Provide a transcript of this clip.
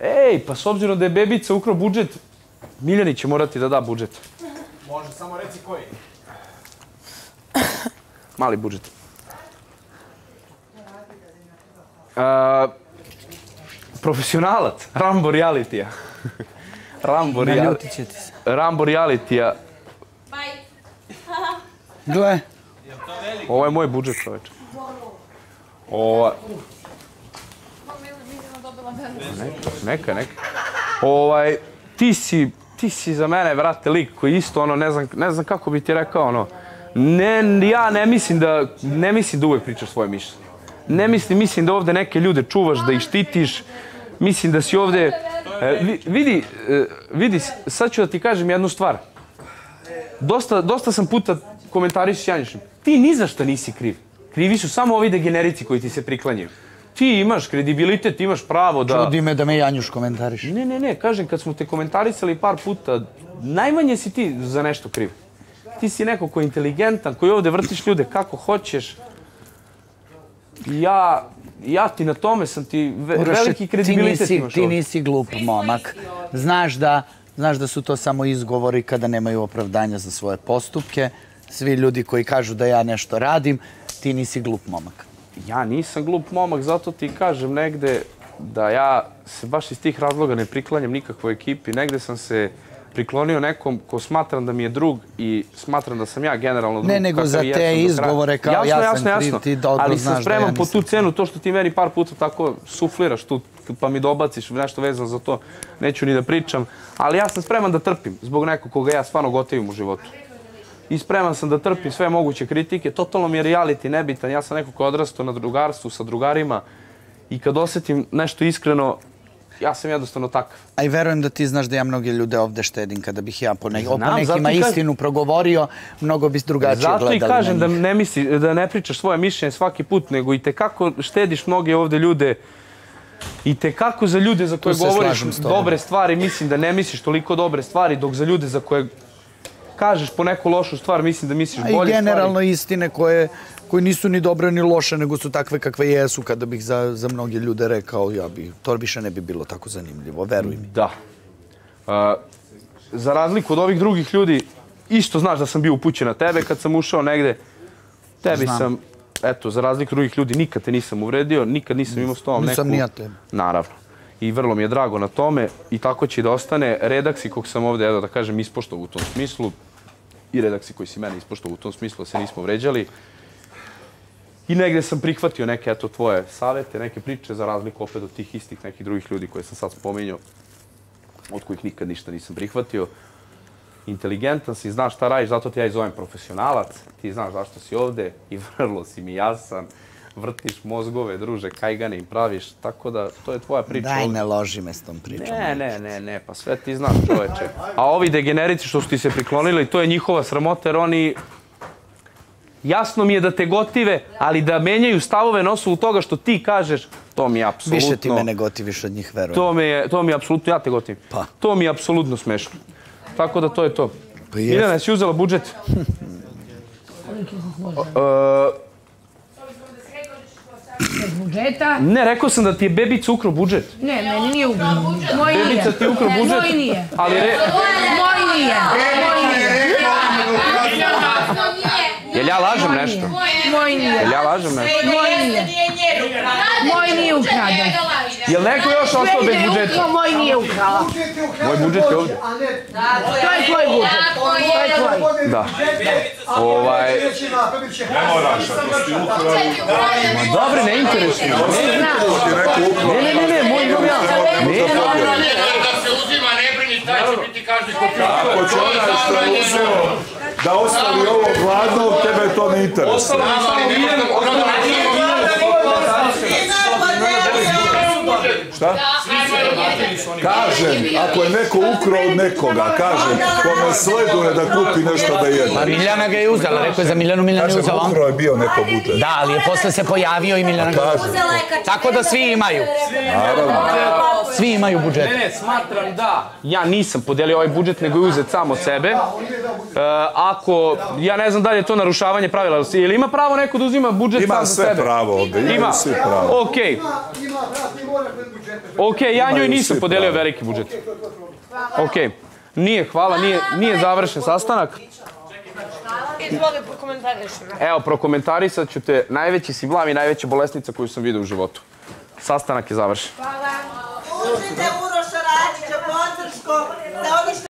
Ej, pa s obzirom da je bebica ukrao budžet, Miljani će morati da da budžet. Može, samo reci koji. Mali budžet. Uh, profesionalac, Rambo realitija. Rambo, reali Naljutit će ti se. Rambo realitija. Gle, Ovo je moj budžet, čoveče. Ovo... Neka, neka, neka. Ovaj, ti si, ti si za mene, vrate, lik koji isto, ono, ne znam, ne znam kako bi ti rekao, ono, ne, ja ne mislim da, ne mislim da uvek pričaš svoje mišljenje. Ne mislim, mislim da ovde neke ljude čuvaš, da ih štitiš. Mislim da si ovde... E, vidi, e, vidi, sad ću da ti kažem jednu stvar. Dosta, dosta sam puta komentariš s Janjušem. Ti ni za šta nisi kriv. Krivi su samo ovi degenerici koji ti se priklanjaju. Ti imaš kredibilitet, imaš pravo da... čudi me da me Janjuš komentariš. Ne, ne, ne, kažem, kad smo te komentarisali par puta, najmanje si ti za nešto kriv. Ti si neko ko je inteligentan, koji ovde vrtiš ljude kako hoćeš. Ja, ja ti na tome sam ti ve, Uroše, veliki kredibilitet ti nisi, imaš ti nisi glup momak. Znaš da, znaš da su to samo izgovori kada nemaju opravdanja za svoje postupke. Svi ljudi koji kažu da ja nešto radim, ti nisi glup momak. Ja nisam glup momak, zato ti kažem negde da ja se baš iz tih razloga ne priklanjam nikakvoj ekipi. Negde sam se priklonio nekom ko smatram da mi je drug i smatram da sam ja generalno drug. Ne, nego za te izgovore kao jasno, ja sam jasno, kriv, ti dobro Ali znaš sam da ja spreman po tu cenu, to što ti meni par puta tako sufliraš tu, pa mi dobaciš nešto vezano za to, neću ni da pričam. Ali ja sam spreman da trpim zbog nekog koga ja stvarno gotivim u životu i spreman sam da trpim sve moguće kritike. Totalno mi je reality nebitan. Ja sam neko ko je odrastao na drugarstvu sa drugarima i kad osjetim nešto iskreno, ja sam jednostavno takav. A i verujem da ti znaš da ja mnoge ljude ovde štedim kada bih ja po, ne, po Znam, zato nekima istinu progovorio, mnogo bi drugačije Zato gledali i kažem na da njih. ne, misli, da ne pričaš svoje mišljenje svaki put, nego i te kako štediš mnoge ovde ljude i te kako za ljude za koje govoriš dobre stvari, mislim da ne misliš toliko dobre stvari, dok za ljude za koje kažeš po neku lošu stvar, mislim da misliš A i bolje generalno stvari. istine koje, koje nisu ni dobre ni loše, nego su takve kakve jesu. Kada bih za, za mnoge ljude rekao, ja bi, to više ne bi bilo tako zanimljivo, veruj mi. Da. A, za razliku od ovih drugih ljudi, isto znaš da sam bio upućen na tebe kad sam ušao negde. Tebi Znam. sam, eto, za razliku od drugih ljudi, nikad te nisam uvredio, nikad nisam imao s tobom neku... Nisam ni ja tebe. Naravno. I vrlo mi je drago na tome i tako će i da ostane. Redaksi kog sam ovde, evo da kažem, ispoštovao u tom smislu i redaksi koji si mene ispoštovao u tom smislu, da se nismo vređali. I negde sam prihvatio neke eto, tvoje savete, neke priče za razliku opet od tih istih nekih drugih ljudi koje sam sad spominjao, od kojih nikad ništa nisam prihvatio. Inteligentan si, znaš šta radiš, zato te ja i zovem profesionalac. Ti znaš zašto si ovde i vrlo si mi jasan. Vrtiš mozgove, druže, kajgane im praviš, tako da to je tvoja priča. Daj, ne loži me s tom pričom. Ne, ne, ne, ne, pa sve ti znaš čoveče. A ovi degenerici što su ti se priklonili, to je njihova sramota jer oni... Jasno mi je da te gotive, ali da menjaju stavove na osnovu toga što ti kažeš, to mi je apsolutno... Više ti mene gotiviš od njih, verujem. To mi je, to mi je apsolutno, ja te gotivim. Pa. To mi je apsolutno smešno. Tako da to je to. Pa jest. Miljana, jesi uzela budžet? Budžeta. Ne, rekao sam da ti je bebica ukrao budžet. Ne, meni nije ukrao. Moj nije. Bebica ti je ukrao budžet. Moj nije. Ali re... Moj Jel ja lažem nešto? Moj nije. Jel ja lažem nešto? Moj nije. Moj nije ukraden. Jel neko još ostao bez budžeta? moj nije ukrala. Moj budžet je ovdje. To je tvoj budžet. To je tvoj. Da. Ovaj... Ne moraš, ako si ukrao, Ma dobro, ne interesuje. me. Ne, ne, ne, ne, moj imam ja. Ne, ne, ne. Da se uzima, ne brini, taj će biti kažnji ko ako će onaj što je uzeo da ostavi ovo gladno, tebe to ne interesuje. Šta? Kažem, ako je neko ukrao od nekoga, kažem, kome sleduje da kupi nešto da jede. Pa Miljana ga je uzela, rekao je za Miljanu, Miljana je Kažem, uzela. on- ukrao je bio neko budžet. Da, ali je posle se pojavio i Miljana ga je Kažem, uzela. Tako da svi imaju. naravno. Svi imaju budžet. Ne, ne, smatram da ja nisam podelio ovaj budžet, nego je uzet samo sebe. E, ako, ja ne znam da li je to narušavanje pravila, ili ima pravo neko da uzima budžet Ima sam za sve sebe? pravo ovdje, imaju Ima. svi pravo. Okej. Okej, ja njoj nisam podelio veliki budžet. Okej. Nije, hvala, nije, nije završen sastanak. Izvoli prokomentariš. Evo, prokomentarisat ću te, najveći si blam i najveća bolesnica koju sam vidio u životu. Sastanak je završen. Uzmite Uroša Račića podrškom da oni što